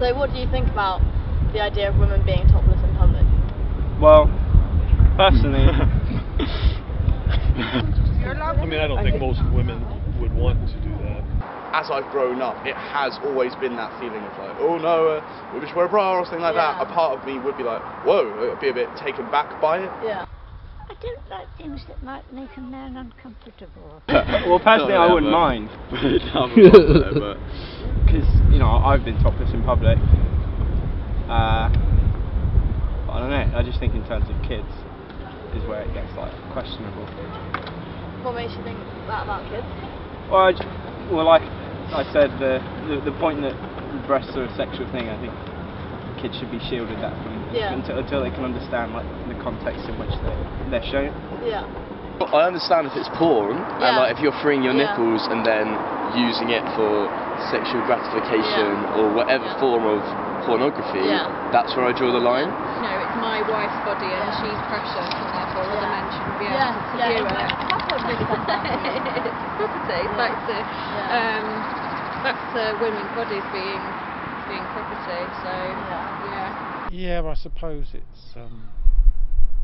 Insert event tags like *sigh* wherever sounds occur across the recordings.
So what do you think about the idea of women being topless in public? Well, personally, *laughs* I mean, I don't think most women would want to do that. as I've grown up, it has always been that feeling of like, oh no, uh, women should wear a bra or something like that. A part of me would be like, whoa, I'd be a bit taken back by it. Yeah. I don't like things that might make a man uncomfortable. well, personally, I wouldn't mind *laughs* but because you know I've been topless in public. Uh, but I don't know. I just think in terms of kids is where it gets like questionable. What makes you think that about kids? Well, I j- well, like I said, the, the the point that breasts are a sexual thing. I think kids should be shielded that from Yeah. until, until they can understand like the context in which they they're shown. Yeah. I understand if it's porn Yeah. and like if you're freeing your Yeah. nipples and then using it for sexual gratification Yeah. or whatever Yeah. form of pornography. Yeah. That's where I draw the line. you know, it's my wife's body and she's precious and therefore other Yeah. men shouldn't be able Yeah, to yeah, view exactly. it. That's what really comes down to. it's property. It's back to Yeah. um, back to women's bodies being being property. So Yeah. yeah. Yeah, I suppose it's um,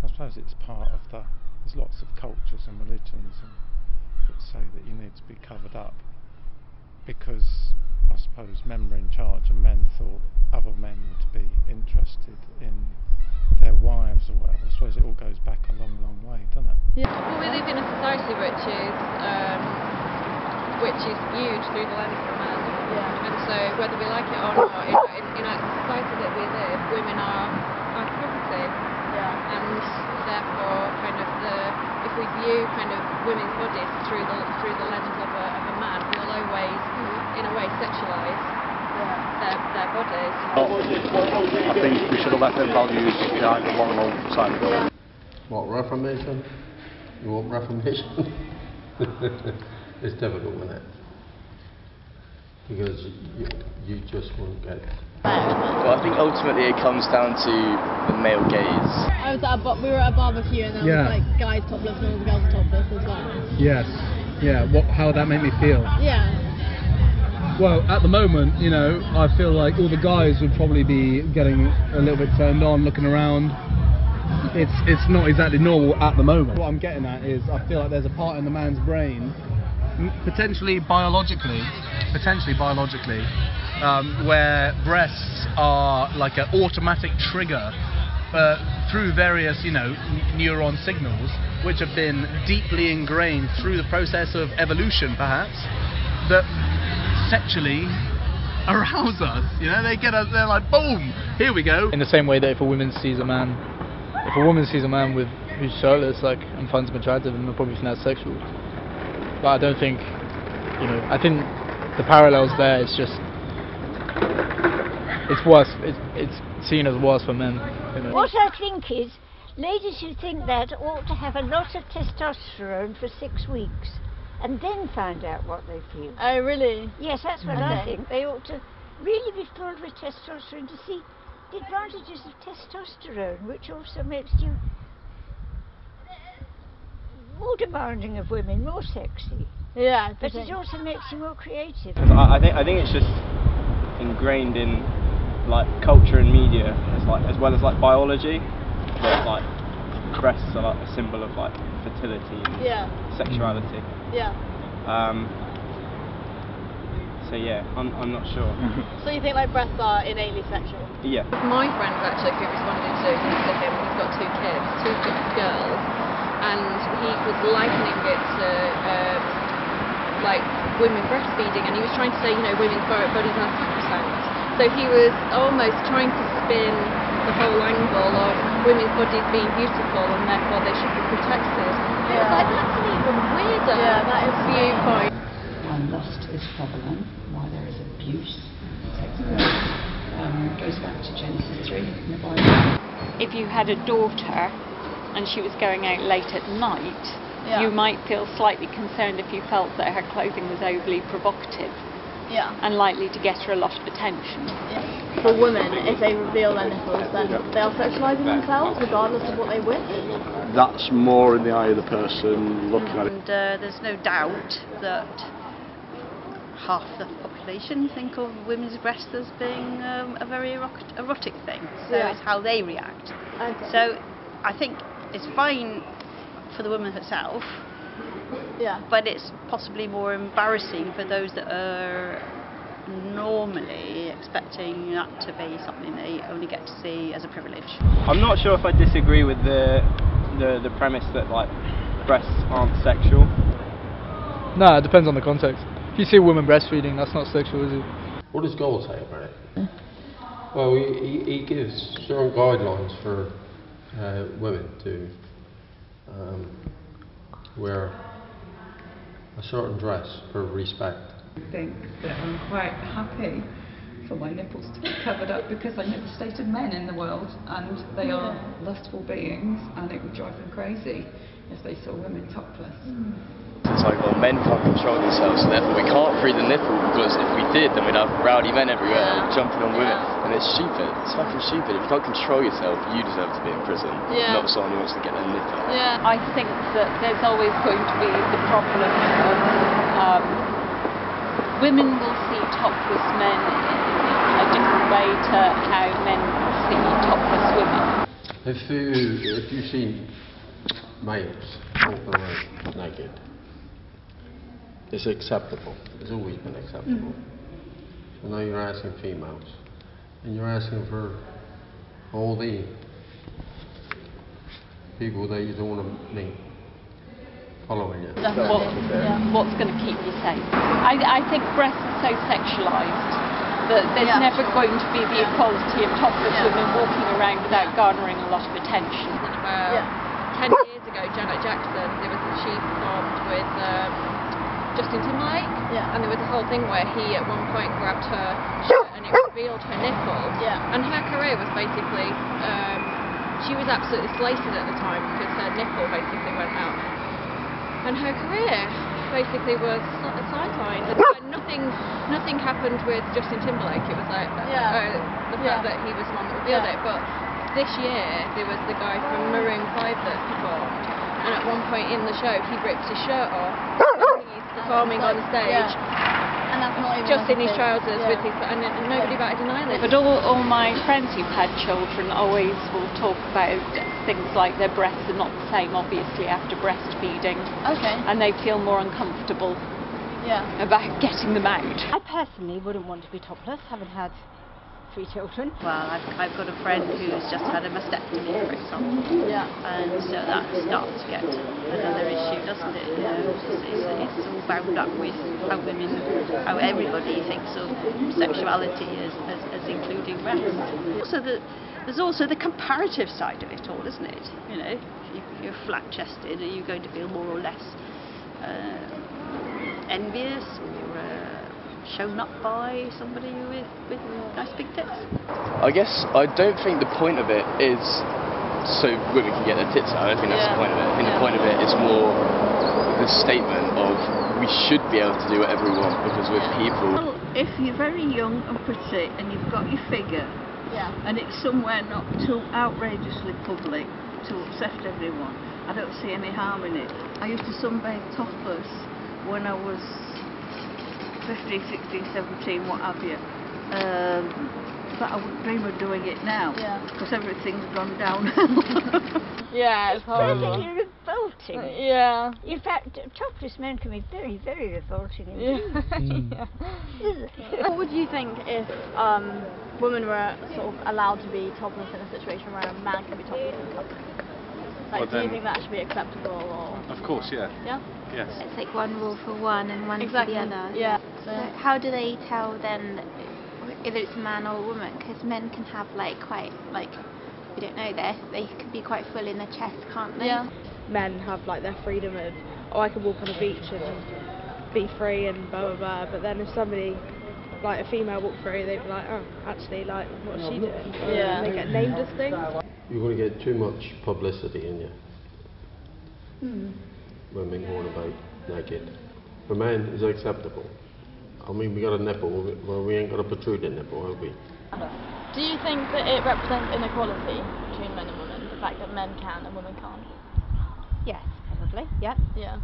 I suppose it's part of the. There's lots of cultures and religions and that say that you need to be covered up because I suppose men were in charge and men thought other men would be interested in their wives or whatever. I suppose it all goes back a long, long way, doesn't it? Yeah. Well, we live in a society which is um, which is viewed through the lens of men. Yeah. And so, whether we like it or not, in, in, in our society that we live, women are, are property. Yeah. and therefore kind of the if we view kind of women's bodies through the through the lens of a, of a man, we'll always in a way sexualise their their bodies. I think we should have left them values behind a long, long time ago. What, Reformation? You want Reformation? *laughs* it's difficult, isn't it? Because you, you just won't get Well, I think ultimately it comes down to the male gaze. I was at a we were at a barbecue and there Yeah. was like guys topless and all the girls topless as well. Yes. Yeah. What? How that made me feel? Yeah. Well, at the moment, you know, I feel like all the guys would probably be getting a little bit turned on, looking around. It's it's not exactly normal at the moment. What I'm getting at is, I feel like there's a part in the man's brain, potentially biologically, potentially biologically, um, where breasts are like an automatic trigger uh, through various, you know, neuron signals, which have been deeply ingrained through the process of evolution, perhaps, that sexually arouse us. You know, they get us. They're like, boom, here we go. in the same way that if a woman sees a man, if a woman sees a man with who's shirtless, like and finds him attractive, then they'll probably think that's sexual. But I don't think, you know, I think the parallels there is just it's worse. It's it's seen as worse for men. What I think is, ladies who think that ought to have a lot of testosterone for six weeks and then find out what they feel. Oh really? Yes, that's what I think. They ought to really be filled with testosterone to see the advantages of testosterone, which also makes you more demanding of women, more sexy. Yeah. But it also makes you more creative. I, I think I think it's just ingrained in like culture and media as like as well as like biology. That like breasts are like a symbol of like fertility and Yeah. sexuality. Yeah. Um, so yeah, I'm I'm not sure. *laughs* So you think like breasts are innately sexual? yeah. My friend actually who responded to, to him, he's got two kids, two girls, and he was likening it to um, like women breastfeeding, and he was trying to say, you know, women's bodies are sacrosanct. So he was almost trying to spin the whole angle of women's bodies being beautiful and therefore they should be protected. And It's like that's an even weirder Yeah, that is viewpoint. why lust is prevalent, why there is abuse, takes. Um, goes back to Genesis 3 in the Bible. if you had a daughter and she was going out late at night, Yeah. you might feel slightly concerned if you felt that her clothing was overly provocative Yeah. and likely to get her a lot of attention. For women, if they reveal their nipples, then they are sexualizing themselves regardless of what they wear. That's more in the eye of the person looking at it. And uh, there's no doubt that half the population think of women's breasts as being um, a very erotic, erotic thing. So Yeah. it's how they react. Okay. So I think it's fine for the woman herself, Yeah. but it's possibly more embarrassing for those that are normally expecting that to be something they only get to see as a privilege. I'm not sure if I disagree with the the, the premise that like breasts aren't sexual. Nah, it depends on the context. If you see a woman breastfeeding, that's not sexual, is it? What does God say about it? Well, he, he, he gives certain guidelines for uh, women to um, wear a certain dress for respect. I think that I'm quite happy for my nipples to be covered up because I know the state of men in the world and they are lustful beings and it would drive them crazy if they saw women topless. It's like, well, men can't control themselves, so therefore we can't free the nipple because if we did, then we'd have rowdy men everywhere jumping on women. And it's stupid. It's fucking stupid. If you can't control yourself, you deserve to be in prison, Yeah. not someone who wants to get their nipple. Yeah, I think that there's always going to be the problem of um, women will see topless men in a different way to how men see topless women. If you if you see males walking naked, it's acceptable. It's always been acceptable. Mm-hmm. So now you're asking females, and you're asking for all the people that you don't want to meet following you. What, what's going to keep you safe? I, I think breasts are so sexualised that there's Yeah. never going to be the equality of topless women walking around without garnering a lot of attention. About 10 years ago, Janet Jackson, there was a she performed with um, Justin Timberlake, and there was a whole thing where he at one point grabbed her shirt and it revealed her nipple. And her career was basically, um, she was absolutely slated at the time because her nipple basically went out. And her career basically was sidelined. And nothing, nothing happened with Justin Timberlake. It was like uh, Yeah. uh, the fact Yeah. that he was the one that revealed Yeah. it. But this year there was the guy from Maroon 5 that performed, and at one point in the show he ripped his shirt off. and he's performing on stage. And that's not even Just in his trousers Yeah. with his, and, and nobody batted an eyelid. But all, all my friends who've had children always will talk about things like their breasts are not the same, obviously, after breastfeeding. Okay. And they feel more uncomfortable Yeah. about getting them out. I personally wouldn't want to be topless, having had three children. Well, I've, I've got a friend who's just had a mastectomy, for example. Yeah. And so that starts to get another issue, doesn't it? You know, it's, it's, it's all bound up with how women, how everybody thinks of sexuality as, as, as including breasts. Also, the, there's also the comparative side of it all, isn't it? You know, if you're flat-chested, are you going to feel more or less uh, envious or uh, shown up by somebody with, with nice big tits? I guess I don't think the point of it is so women can get their tits out. I don't think that's the point of it. I think the point of it is more the statement of we should be able to do whatever we want because we're people. Well, if you're very young and pretty and you've got your figure Yeah. and it's somewhere not too outrageously public to upset everyone, I don't see any harm in it. I used to sunbathe topless when I was 15, 16, 17, what have you. Um, but I wouldn't dream of doing it now Yeah. because everything's gone downhill. *laughs* Yeah, it's horrible. Perfectly revolting. Yeah. In fact, topless men can be very, very revolting Yeah. indeed. Yeah. *laughs* *laughs* what would you think if um, women were sort of allowed to be topless in a situation where a man can be topless in public? Like, Well, do you think that should be acceptable or? Of course, yeah. Yeah. Yes. It's like one rule for one and one Exactly. for the other. Yeah. So how do they tell then if it's a man or a woman? Because men can have like quite like we don't know they they can be quite full in the chest, can't they? Yeah. men have like their freedom of oh I can walk on a beach and be free and blah blah blah but then if somebody like a female walked through they'd be like oh actually like what's she doing Yeah. and they get named as things You're going to get too much publicity in you. Hmm. Women going about naked. For men, it's acceptable. I mean, we got a nipple, well, we ain't got a protruding nipple, have we? Do you think that it represents inequality between men and women? The fact that men can and women can't? Yes, probably. Yeah. Yeah.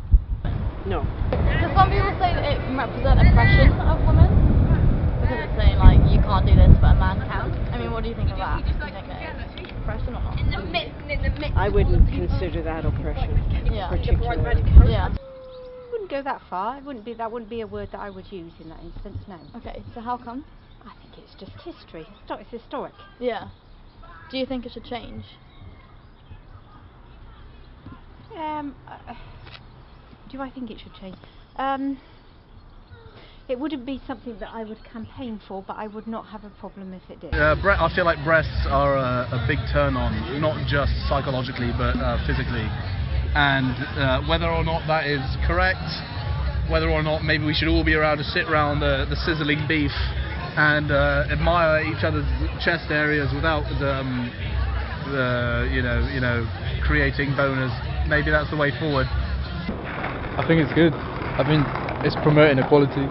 No. Because some people say that it can represent oppression of women. Because it's saying like you can't do this but a man can. I mean what do you think of that? Do you think it's oppression or not? I wouldn't consider that oppression, Yeah. particularly. Yeah. wouldn't go that far. It wouldn't be that wouldn't be a word that I would use in that instance. No. Okay. So how come? I think it's just history. It's historic. Yeah. Do you think it should change? Um, uh, do I think it should change? Um, it wouldn't be something that I would campaign for, but I would not have a problem if it did. Uh, bre- I feel like breasts are a, a big turn on, not just psychologically but uh, physically. And uh, whether or not that is correct, whether or not maybe we should all be around to sit around the, the sizzling beef and uh, admire each other's chest areas without the, um, the you know you know creating boners. Maybe that's the way forward. I think it's good. I think it's promoting equality.